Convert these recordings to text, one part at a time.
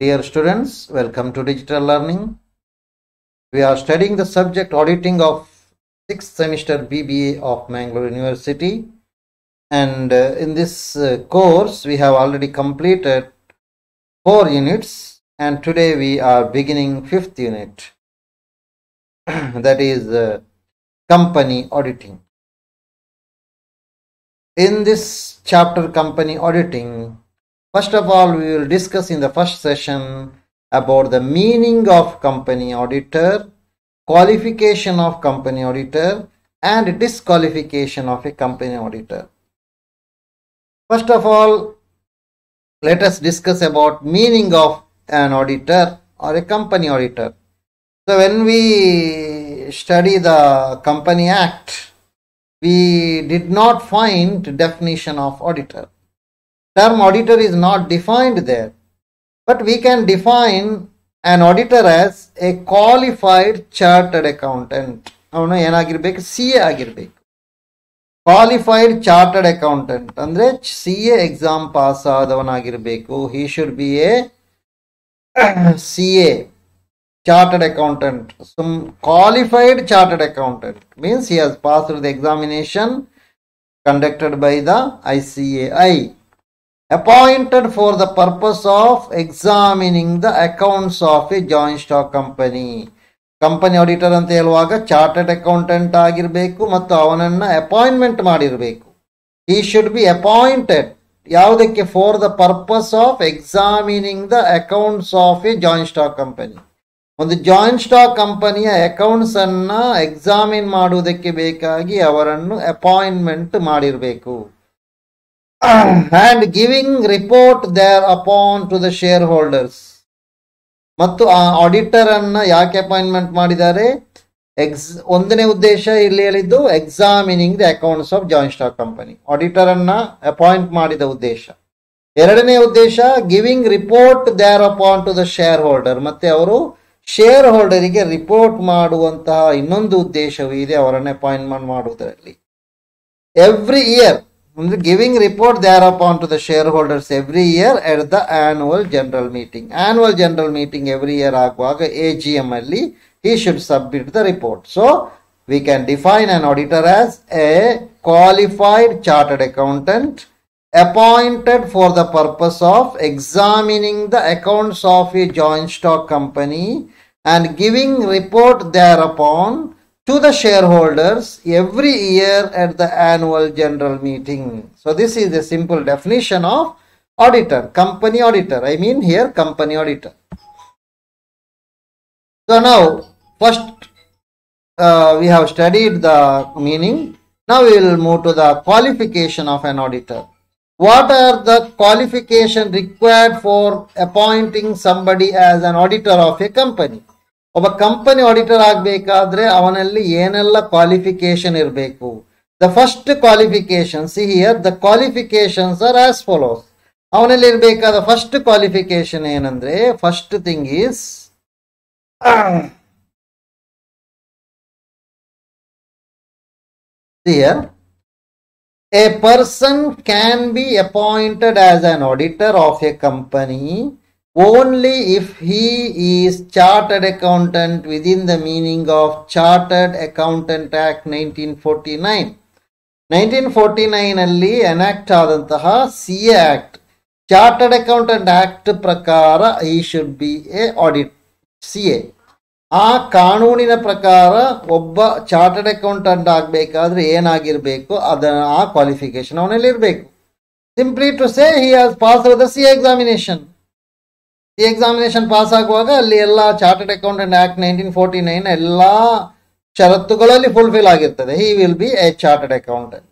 Dear students, welcome to Digital Learning. We are studying the subject auditing of 6th semester BBA of Mangalore University. And uh, in this uh, course, we have already completed four units, and today we are beginning fifth unit that is uh, company auditing. In this chapter, company auditing, First of all, we will discuss in the first session about the meaning of company auditor, qualification of company auditor, and disqualification of a company auditor. First of all, let us discuss about meaning of an auditor or a company auditor. So when we study the Company Act, we did not find definition of auditor term auditor is not defined there but we can define an auditor as a qualified chartered accountant ಅವನು ಏನಾಗಿರ್ಬೇಕು C A ಆಗಿರ್ಬೇಕು qualified chartered accountant ಅಂದ್ರೆ C A exam pass ಆದವನಾಗಿರ್ಬೇಕು he should be a C A chartered accountant some qualified chartered accountant means he has passed through the examination conducted by the ICAI appointed for the purpose of examining the accounts of a joint stock company. Company auditor ಅಂತ ಹೇಳುವಾಗ chartered accountant ಆಗಿರಬೇಕು ಮತ್ತು ಅವನನ್ನು appointment ಮಾಡಿರಬೇಕು. He should be appointed ಯಾವುದಕ್ಕೆ? For the purpose of examining the accounts of a joint stock company ಒಂದು joint stock ಕಂಪನಿಯ accounts examine ಮಾಡುವುದಕ್ಕೆ ಬೇಕಾಗಿ ಅವರನ್ನು ಅಪಾಯಿಂಟ್ಮೆಂಟ್ ಮಾಡಿರಬೇಕು. and thereupon to the shareholders ಮತ್ತು ಆ ಆಡಿಟರ್ ಅನ್ನ ಯಾಕೆ ಅಪಾಯಿಂಟ್ಮೆಂಟ್ ಮಾಡಿದ್ದಾರೆ? ಎಕ್ಸ್ ಒಂದನೇ ಉದ್ದೇಶ ಇಲ್ಲಿ ಹೇಳಿದ್ದು examining the accounts of joint stock company auditor ಅನ್ನ ಅಪಾಯಿಂಟ್ ಮಾಡಿದ ಉದ್ದೇಶ. ಎರಡನೇ ಉದ್ದೇಶ giving report thereupon to the shareholder ಮತ್ತೆ ಅವರು ಶೇರ್ ಹೋಲ್ಡರಿಗೆ ರಿಪೋರ್ಟ್ ಮಾಡುವಂತಹ ಇನ್ನೊಂದು ಉದ್ದೇಶವೂ ಇದೆ, ಅವರನ್ನು ಅಪಾಯಿಂಟ್ಮೆಂಟ್ ಮಾಡುವುದರಲ್ಲಿ. Every year ಅಂದ್ರೆ giving report thereupon to the shareholders every year at the annual general meeting annual general meeting every year ಆಗುವಾಗ ಎ ಜಿ ಎಂ ಅಲ್ಲಿ he should submit the report. So, we can define an auditor as a qualified chartered accountant appointed for the purpose of examining the accounts of a joint stock company and giving report thereupon to the shareholders every year at the annual general meeting. So, this is the simple definition of auditor, company auditor. I mean here company auditor. So now, first uh, we have studied the meaning. Now we will move to the qualification of an auditor. What are the qualification required for appointing somebody as an auditor of a company? ಒಬ್ಬ company auditor ಆಗಬೇಕಾದ್ರೆ ಅವನಲ್ಲಿ ಏನೆಲ್ಲ qualification ಇರಬೇಕು? The first qualification here the qualifications are as follows ಅವನಲ್ಲಿ ಇರಬೇಕಾದ first qualification ಏನಂದ್ರೆ first thing is here a person can be appointed as an auditor of a company. only if he is chartered accountant within the meaning of chartered accountant act 1949 1949 ಅಲ್ಲಿ enact ಆದಂತಹ C A act chartered accountant act ಪ್ರಕಾರ ಈ should be a audit C A ಆ ಕಾನೂನಿನ ಪ್ರಕಾರ ಒಬ್ಬ chartered accountant ಆಗಬೇಕಾದ್ರೆ ಏನಾಗಿರ್ಬೇಕು ಅದನ್ನ ಆ ಕ್ವಾಲಿಫಿಕೇಶನ್ ಅವನಲ್ಲಿ ಇರಬೇಕು simply to say he has pass the C examination C examination pass ಆಗುವಾಗ ಅಲ್ಲಿ ಎಲ್ಲ chartered accountant act nineteen forty nine ಎಲ್ಲ ಷರತ್ತುಗಳಲ್ಲಿ ಫುಲ್ಫಿಲ್ ಆಗಿರ್ತದೆ. He will be a chartered accountant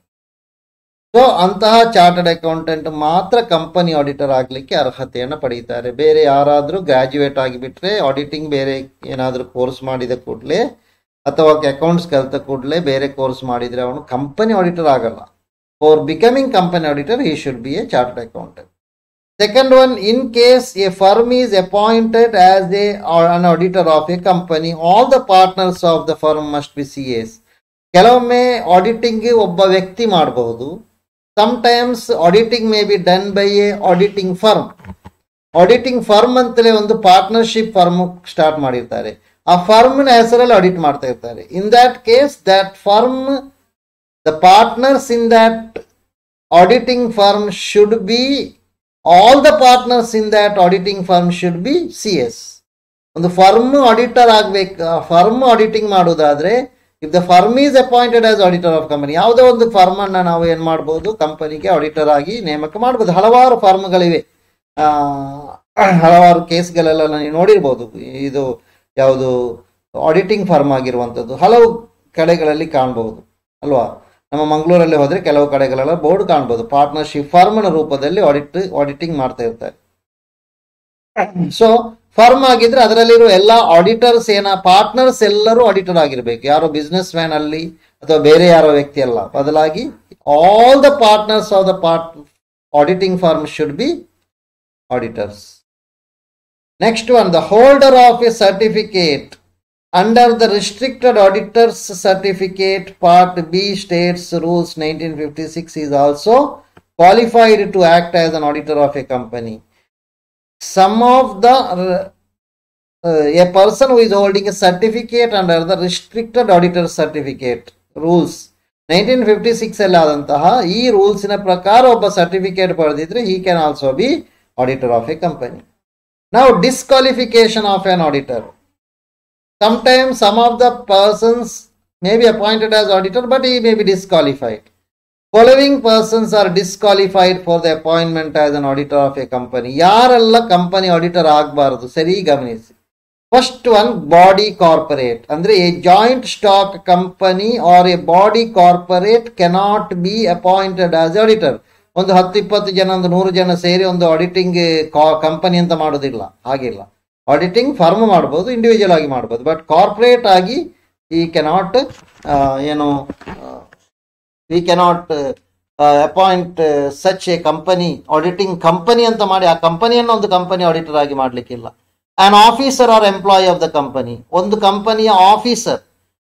so ಅಂತಹ ಚಾರ್ಟರ್ಡ್ ಅಕೌಂಟೆಂಟ್ ಮಾತ್ರ ಕಂಪನಿ ಆಡಿಟರ್ ಆಗಲಿಕ್ಕೆ ಅರ್ಹತೆಯನ್ನು ಪಡೀತಾರೆ. ಬೇರೆ ಯಾರಾದರೂ ಗ್ರಾಜ್ಯುಯೇಟ್ ಆಗಿಬಿಟ್ರೆ ಆಡಿಟಿಂಗ್ ಬೇರೆ ಏನಾದರೂ ಕೋರ್ಸ್ ಮಾಡಿದ ಕೂಡಲೇ ಅಥವಾ ಅಕೌಂಟ್ಸ್ ಕಲಿತ ಕೂಡಲೇ ಬೇರೆ ಕೋರ್ಸ್ ಮಾಡಿದರೆ ಅವನು ಕಂಪನಿ ಆಡಿಟರ್ ಆಗಲ್ಲ. For becoming company auditor he should be a chartered accountant Second one, in case a firm is appointed as a or an auditor of a company, all the partners of the firm must be CAs. ಕೆಲವೊಮ್ಮೆ auditing ಒಬ್ಬ ವ್ಯಕ್ತಿ ಮಾಡಬಹುದು sometimes auditing may be done by a auditing firm auditing firm ಅಂತಲೇ ಒಂದು partnership firm start ಮಾಡಿರ್ತಾರೆ ಆ ಫರ್ಮ್ನ ಹೆಸರಲ್ಲಿ audit ಮಾಡ್ತಾ ಇರ್ತಾರೆ in that case that firm the partners in that auditing firm should be all the partners in that auditing firm should be C S ಒಂದು firm auditor ಆಗಬೇಕು firm auditing ಮಾಡೋದಾದ್ರೆ if the firm is appointed as auditor of company ಯಾವುದೋ ಒಂದು firm ಅನ್ನ ನಾವು ಏನು ಮಾಡ್ಬೋದು ಕಂಪನಿಗೆ ಆಡಿಟರ್ ಆಗಿ ನೇಮಕ ಮಾಡ್ಬೋದು. ಹಲವಾರು ಫರ್ಮ್ಗಳಿವೆ ಹಲವಾರು ಕೇಸ್ಗಳೆಲ್ಲ ನೀವು ನೋಡಿರ್ಬೋದು. ಇದು ಯಾವುದು ಆಡಿಟಿಂಗ್ ಫರ್ಮ್ ಆಗಿರುವಂಥದ್ದು. ಹಲವು ಕಡೆಗಳಲ್ಲಿ ಕಾಣಬಹುದು ಅಲ್ವಾ? ನಮ್ಮ ಮಂಗಳೂರಲ್ಲಿ ಹೋದರೆ ಕೆಲವು ಕಡೆಗಳೆಲ್ಲ ಬೋರ್ಡ್ ಕಾಣ್ಬೋದು. ಪಾರ್ಟ್ನರ್ಶಿಪ್, ಫಾರ್ಮ್ನ ರೂಪದಲ್ಲಿ ಆಡಿಟ್ ಆಡಿಟಿಂಗ್ ಮಾಡ್ತಾ ಇರ್ತಾರೆ. ಸೊ ಫರ್ಮ್ ಆಗಿದ್ರೆ ಅದರಲ್ಲಿರೋ ಎಲ್ಲ ಆಡಿಟರ್ಸ್ ಏನ ಪಾರ್ಟ್ನರ್ಸ್ ಎಲ್ಲರೂ ಆಡಿಟರ್ ಆಗಿರ್ಬೇಕು. ಯಾರೋ ಬಿಸ್ನೆಸ್ ಮ್ಯಾನ್ ಅಲ್ಲಿ ಅಥವಾ ಬೇರೆ ಯಾರೋ ವ್ಯಕ್ತಿ ಅಲ್ಲ. ಬದಲಾಗಿ all the partners of the part auditing firm should be auditors next one the holder of a certificate under the restricted auditors certificate part B states rules nineteen fifty six is also qualified to act as an auditor of a company some of the uh, a person who is holding a certificate under the restricted auditor certificate rules 1956 ಅಲ್ಲಿ ಆದಂತಹ ಈ ರೂಲ್ಸಿನ ಪ್ರಕಾರ ಒಬ್ಬ certificate ಪಡೆದಿದ್ರೆ he can also be auditor of a company ನಾವು disqualification of N auditor sometimes some of the persons may be appointed as auditor but he may be disqualified following persons are disqualified for the appointment as an auditor of a company ಯಾರೆಲ್ಲ company auditor ಆಗಬಾರದು ಸರಿ ಗಮನಿಸಿ first one body corporate ಅಂದ್ರೆ a joint stock company or a body corporate cannot be appointed as auditor ಒಂದು ಹತ್ತು ಇಪ್ಪತ್ತು ಜನ ಒಂದು ನೂರು ಜನ ಸೇರಿ ಒಂದು ಆಡಿಟಿಂಗ್ ಕಂಪನಿ ಅಂತ ಮಾಡೋದಿಲ್ಲ ಹಾಗಿಲ್ಲ ಆಡಿಟಿಂಗ್ ಫಾರ್ಮ್ ಮಾಡ್ಬೋದು ಇಂಡಿವಿಜುವಲ್ ಆಗಿ ಮಾಡ್ಬೋದು. ಬಟ್ ಕಾರ್ಪೊರೇಟ್ ಆಗಿ ಈ ಕೆನಾಟ್ ಏನು we cannot appoint such a company auditing company ಅಂತ ಮಾಡಿ ಆ ಕಂಪನಿಯನ್ನು ಒಂದು ಕಂಪನಿ ಆಡಿಟರ್ ಆಗಿ ಮಾಡಲಿಕ್ಕಿಲ್ಲ. An officer or employee of the company ಒಂದು ಕಂಪನಿಯ ಆಫೀಸರ್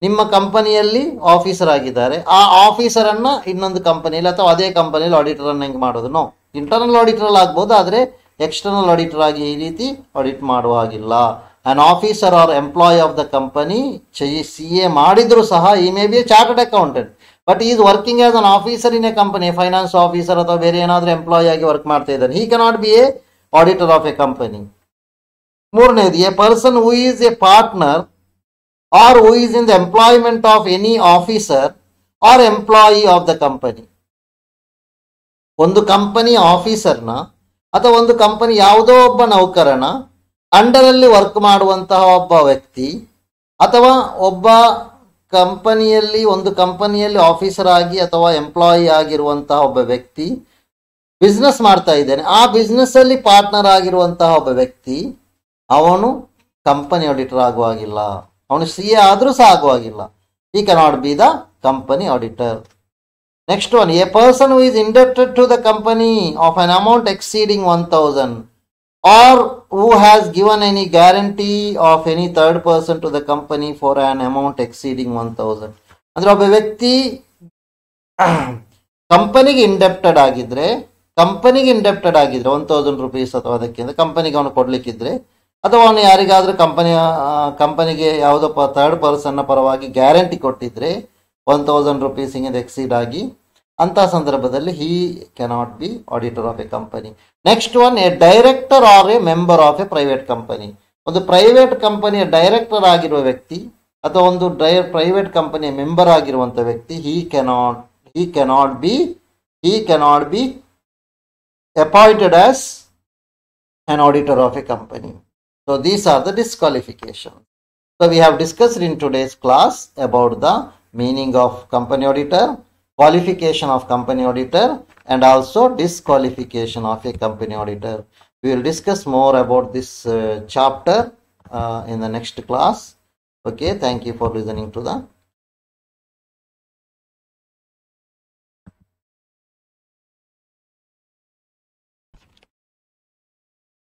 ನಿಮ್ಮ ಕಂಪನಿಯಲ್ಲಿ ಆಫೀಸರ್ ಆಗಿದ್ದಾರೆ. ಆ ಆಫೀಸರ್ ಅನ್ನ ಇನ್ನೊಂದು ಕಂಪನಿಯಲ್ಲಿ ಅಥವಾ ಅದೇ ಕಂಪನಿಯಲ್ಲಿ ಆಡಿಟರ್ ಅನ್ನ ಹೆಂಗೆ ಮಾಡೋದು? ನೋ ಇಂಟರ್ನಲ್ ಆಡಿಟರ್ ಆಗ್ಬೋದು, ಆದ್ರೆ ಎಕ್ಸ್ಟರ್ನಲ್ ಆಡಿಟರ್ ಆಗಿ ಈ ರೀತಿ ಆಡಿಟ್ ಮಾಡುವ ಹಾಗಿಲ್ಲ. An officer or employ of the company C A ಮಾಡಿದರೂ ಸಹ he may be chartered accountant but is working as an officer in a company finance officer ಅಥವಾ ಬೇರೆ ಏನಾದರೂ ಎಂಪ್ಲಾಯ್ ಆಗಿ ವರ್ಕ್ ಮಾಡ್ತಾ ಇದ್ದಾನೆ he cannot be a auditor of a company ಮೂರನೇದು a person who is a partner or who is in the employment of any officer or employee of the company ಒಂದು company ಆಫೀಸರ್ನ ಅಥವಾ ಒಂದು company ಯಾವುದೋ ಒಬ್ಬ ನೌಕರನ ಅಂಡರಲ್ಲಿ work ಮಾಡುವಂತಹ ಒಬ್ಬ ವ್ಯಕ್ತಿ ಅಥವಾ ಒಬ್ಬ ಕಂಪನಿಯಲ್ಲಿ, ಒಂದು ಕಂಪನಿಯಲ್ಲಿ ಆಫೀಸರ್ ಆಗಿ ಅಥವಾ ಎಂಪ್ಲಾಯಿ ಆಗಿರುವಂತಹ ಒಬ್ಬ ವ್ಯಕ್ತಿ ಬಿಸ್ನೆಸ್ ಮಾಡ್ತಾ ಇದ್ದಾನೆ. ಆ ಬಿಸ್ನೆಸ್ ಅಲ್ಲಿ ಪಾರ್ಟ್ನರ್ ಆಗಿರುವಂತಹ ಒಬ್ಬ ವ್ಯಕ್ತಿ ಅವನು ಕಂಪನಿ ಆಡಿಟರ್ ಆಗುವಾಗಿಲ್ಲ ಅವನು ಸಿ ಎ ಆದರೂ ಸಹ ಆಗುವಾಗಿಲ್ಲ he cannot be the company auditor next one a person who is indebted to the company of an amount exceeding one thousand or who has given any guarantee of any third person to the company for an amount exceeding one thousand ಅಂದ್ರೆ ಒಬ್ಬ ವ್ಯಕ್ತಿ ಕಂಪನಿಗೆ indebted ಆಗಿದ್ರೆ ಕಂಪನಿಗೆ indebted ಆಗಿದ್ರೆ one thousand rupees ಅಥವಾ ಅದಕ್ಕಿಂತ ಕಂಪನಿಗೆ ಅವನು ಕೊಡ್ಲಿಕ್ಕಿದ್ರೆ, ಅಥವಾ ಅವನು ಯಾರಿಗಾದ್ರೂ ಕಂಪನಿಯ ಕಂಪನಿಗೆ ಯಾವುದೋ ಥರ್ಡ್ ಪರ್ಸನ್ನ ಪರವಾಗಿ ಗ್ಯಾರಂಟಿ ಕೊಟ್ಟಿದ್ರೆ ಒನ್ ತೌಸಂಡ್ ರುಪೀಸ್ ಹಿಂಗೆ ಎಕ್ಸೀಡ್ ಆಗಿ ಅಂತ ಸಂದರ್ಭದಲ್ಲಿ he cannot be auditor of a company next one a director or a member of a private company ಒಂದು ಪ್ರೈವೇಟ್ ಕಂಪನಿಯ ಡೈರೆಕ್ಟರ್ ಆಗಿರುವ ವ್ಯಕ್ತಿ ಅಥವಾ ಒಂದು ಡೈ ಪ್ರೈವೇಟ್ ಕಂಪನಿಯ ಮೆಂಬರ್ ಆಗಿರುವಂಥ ವ್ಯಕ್ತಿ he cannot he cannot be he cannot be appointed as an auditor of a company. So, these are the disqualifications. So, we have discussed in today's class about the meaning of company auditor, qualification of company auditor, and also disqualification of a company auditor. We will discuss more about this uh, chapter uh, in the next class. Okay, thank you for listening to the